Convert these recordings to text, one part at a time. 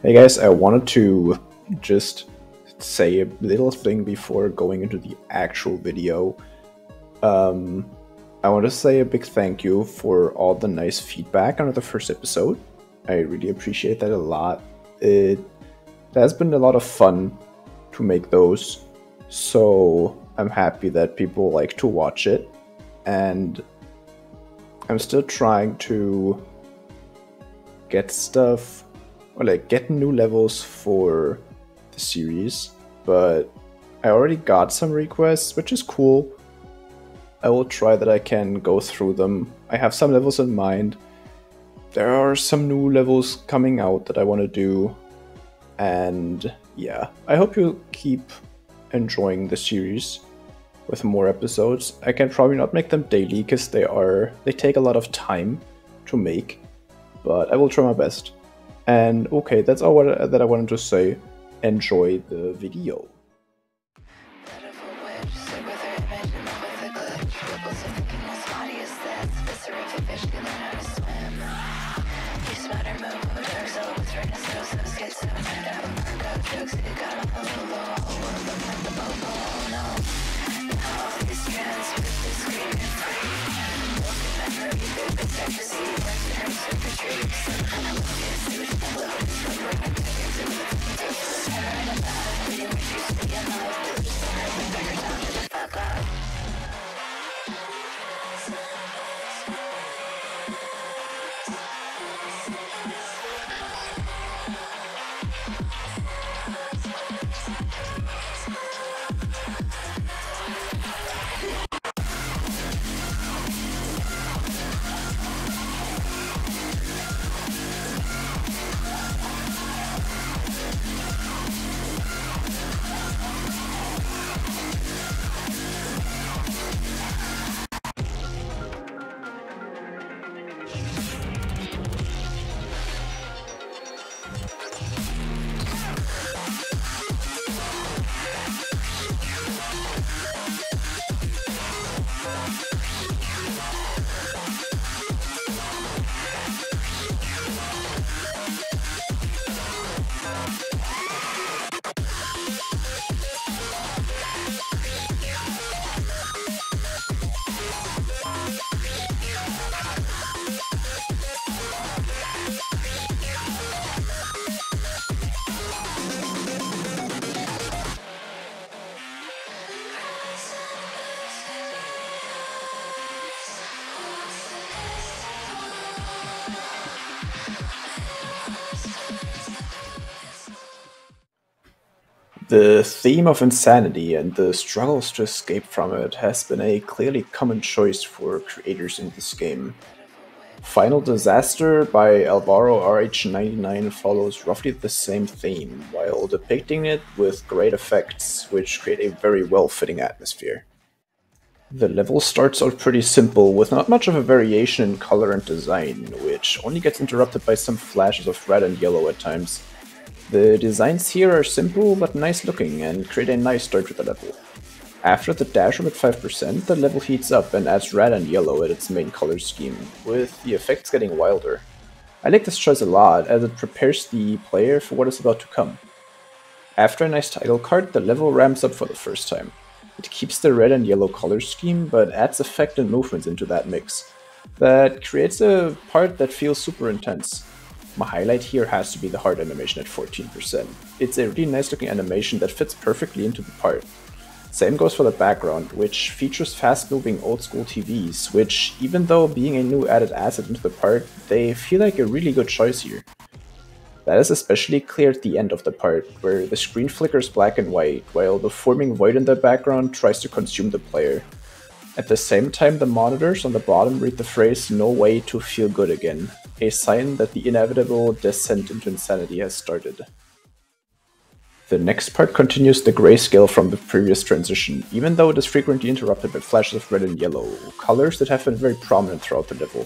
Hey guys, I wanted to just say a little thing before going into the actual video. Um, I want to say a big thank you for all the nice feedback on the first episode. I really appreciate that a lot. It has been a lot of fun to make those, so I'm happy that people like to watch it. And I'm still trying to get stuff or like get new levels for the series, but I already got some requests, which is cool. I will try that I can go through them. I have some levels in mind. There are some new levels coming out that I want to do. And yeah, I hope you keep enjoying the series with more episodes. I can probably not make them daily because they are they take a lot of time to make, but I will try my best. And okay, that's all what, that I wanted to say. Enjoy the video. Thank you. Theme of insanity and the struggles to escape from it has been a clearly common choice for creators in this game. Final Disaster by Alvaro RH99 follows roughly the same theme, while depicting it with great effects, which create a very well-fitting atmosphere. The level starts out pretty simple, with not much of a variation in color and design, which only gets interrupted by some flashes of red and yellow at times. The designs here are simple but nice looking and create a nice start to the level. After the dash at 5%, the level heats up and adds red and yellow at its main color scheme, with the effects getting wilder. I like this choice a lot, as it prepares the player for what is about to come. After a nice title card, the level ramps up for the first time. It keeps the red and yellow color scheme, but adds effect and movements into that mix. That creates a part that feels super intense. My highlight here has to be the heart animation at 14%. It's a really nice looking animation that fits perfectly into the part. Same goes for the background, which features fast moving old school TVs, which, even though being a new added asset into the part, they feel like a really good choice here. That is especially clear at the end of the part, where the screen flickers black and white, while the forming void in the background tries to consume the player. At the same time, the monitors on the bottom read the phrase no way to feel good again, a sign that the inevitable descent into insanity has started. The next part continues the grayscale from the previous transition, even though it is frequently interrupted by flashes of red and yellow, colors that have been very prominent throughout the level.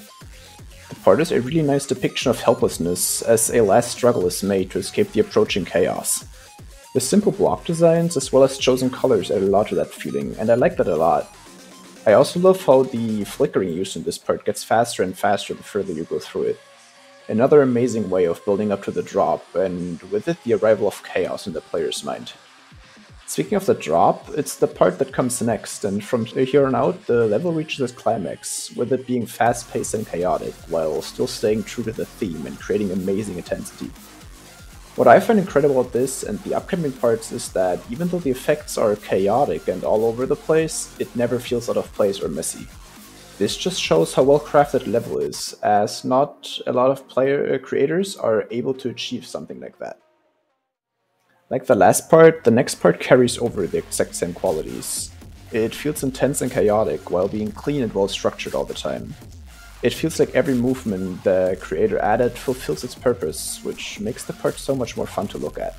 The part is a really nice depiction of helplessness, as a last struggle is made to escape the approaching chaos. The simple block designs as well as chosen colors add a lot to that feeling, and I like that a lot. I also love how the flickering used in this part gets faster and faster the further you go through it. Another amazing way of building up to the drop, and with it the arrival of chaos in the player's mind. Speaking of the drop, it's the part that comes next, and from here on out, the level reaches its climax, with it being fast-paced and chaotic, while still staying true to the theme and creating amazing intensity. What I find incredible about this and the upcoming parts is that even though the effects are chaotic and all over the place, it never feels out of place or messy. This just shows how well crafted level is, as not a lot of player uh, creators are able to achieve something like that. Like the last part, the next part carries over the exact same qualities. It feels intense and chaotic while being clean and well structured all the time. It feels like every movement the creator added fulfills its purpose, which makes the part so much more fun to look at.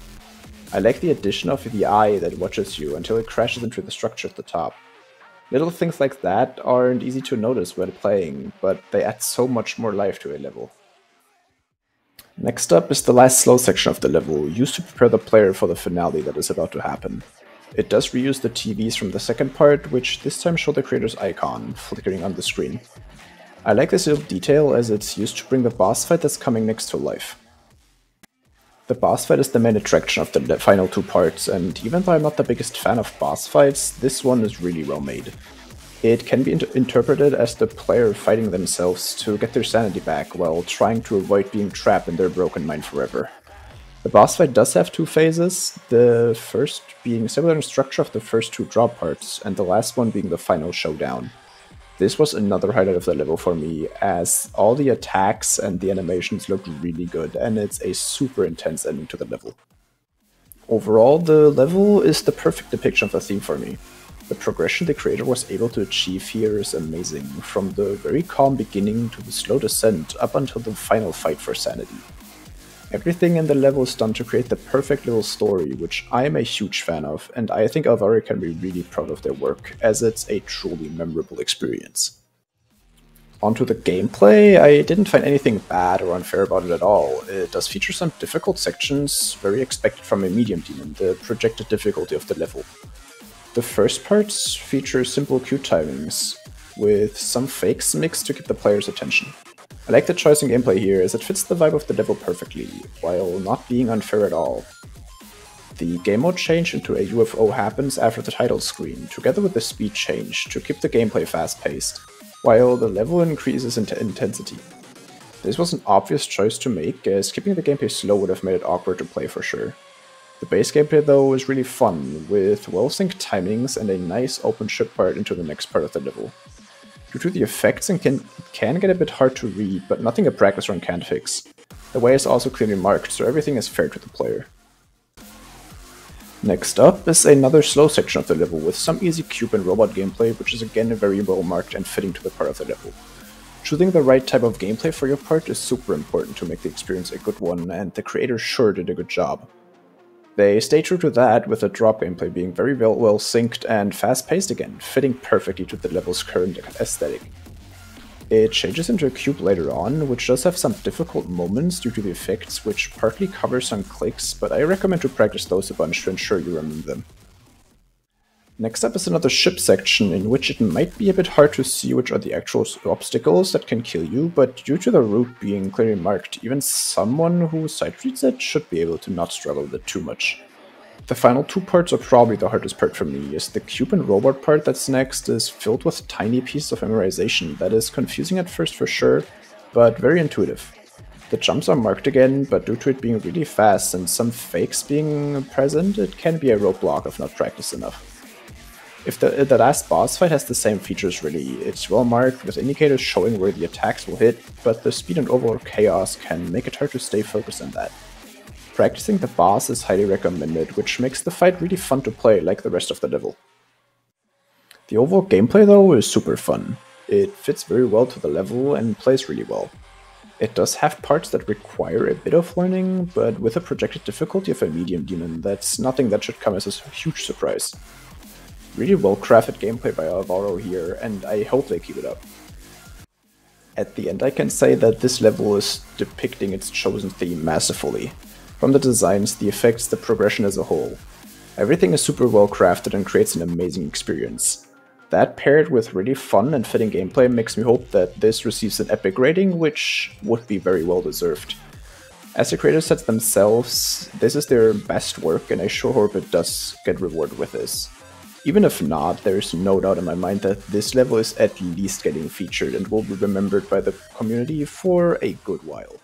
I like the addition of the eye that watches you until it crashes into the structure at the top. Little things like that aren't easy to notice when playing, but they add so much more life to a level. Next up is the last slow section of the level, used to prepare the player for the finale that is about to happen. It does reuse the TVs from the second part, which this time show the creator's icon, flickering on the screen. I like this little detail as it's used to bring the boss fight that's coming next to life. The boss fight is the main attraction of the final two parts, and even though I'm not the biggest fan of boss fights, this one is really well made. It can be inter interpreted as the player fighting themselves to get their sanity back while trying to avoid being trapped in their broken mind forever. The boss fight does have two phases, the first being similar in structure of the first two drop parts, and the last one being the final showdown. This was another highlight of the level for me, as all the attacks and the animations looked really good, and it's a super intense ending to the level. Overall, the level is the perfect depiction of the theme for me. The progression the creator was able to achieve here is amazing, from the very calm beginning to the slow descent up until the final fight for sanity. Everything in the level is done to create the perfect little story, which I am a huge fan of, and I think Alvaro can be really proud of their work, as it's a truly memorable experience. Onto the gameplay, I didn't find anything bad or unfair about it at all. It does feature some difficult sections, very expected from a medium demon, the projected difficulty of the level. The first parts feature simple cue timings, with some fakes mixed to keep the player's attention. I like the choice in gameplay here, as it fits the vibe of the level perfectly, while not being unfair at all. The game mode change into a UFO happens after the title screen, together with the speed change to keep the gameplay fast-paced, while the level increases in intensity. This was an obvious choice to make, as keeping the gameplay slow would have made it awkward to play for sure. The base gameplay though is really fun, with well-synced timings and a nice open ship part into the next part of the level. Due to the effects, and can, can get a bit hard to read, but nothing a practice run can't fix. The way is also clearly marked, so everything is fair to the player. Next up is another slow section of the level with some easy cube and robot gameplay, which is again very well marked and fitting to the part of the level. Choosing the right type of gameplay for your part is super important to make the experience a good one, and the creator sure did a good job. They stay true to that, with the drop gameplay being very well, well synced and fast paced again, fitting perfectly to the level's current aesthetic. It changes into a cube later on, which does have some difficult moments due to the effects, which partly cover some clicks, but I recommend to practice those a bunch to ensure you remember them. Next up is another ship section, in which it might be a bit hard to see which are the actual obstacles that can kill you, but due to the route being clearly marked, even someone who sight reads it should be able to not struggle with it too much. The final two parts are probably the hardest part for me, as the cube and robot part that's next is filled with tiny pieces of memorization that is confusing at first for sure, but very intuitive. The jumps are marked again, but due to it being really fast and some fakes being present, it can be a roadblock if not practiced enough. If the, the last boss fight has the same features really, it's well marked with indicators showing where the attacks will hit, but the speed and overall chaos can make it hard to stay focused on that. Practicing the boss is highly recommended, which makes the fight really fun to play like the rest of the level. The overall gameplay though is super fun. It fits very well to the level and plays really well. It does have parts that require a bit of learning, but with a projected difficulty of a medium demon, that's nothing that should come as a huge surprise. Really well crafted gameplay by Alvaro here, and I hope they keep it up. At the end I can say that this level is depicting its chosen theme masterfully. From the designs, the effects, the progression as a whole. Everything is super well crafted and creates an amazing experience. That paired with really fun and fitting gameplay makes me hope that this receives an epic rating, which would be very well deserved. As the creators said themselves, this is their best work, and I sure hope it does get rewarded with this. Even if not, there's no doubt in my mind that this level is at least getting featured and will be remembered by the community for a good while.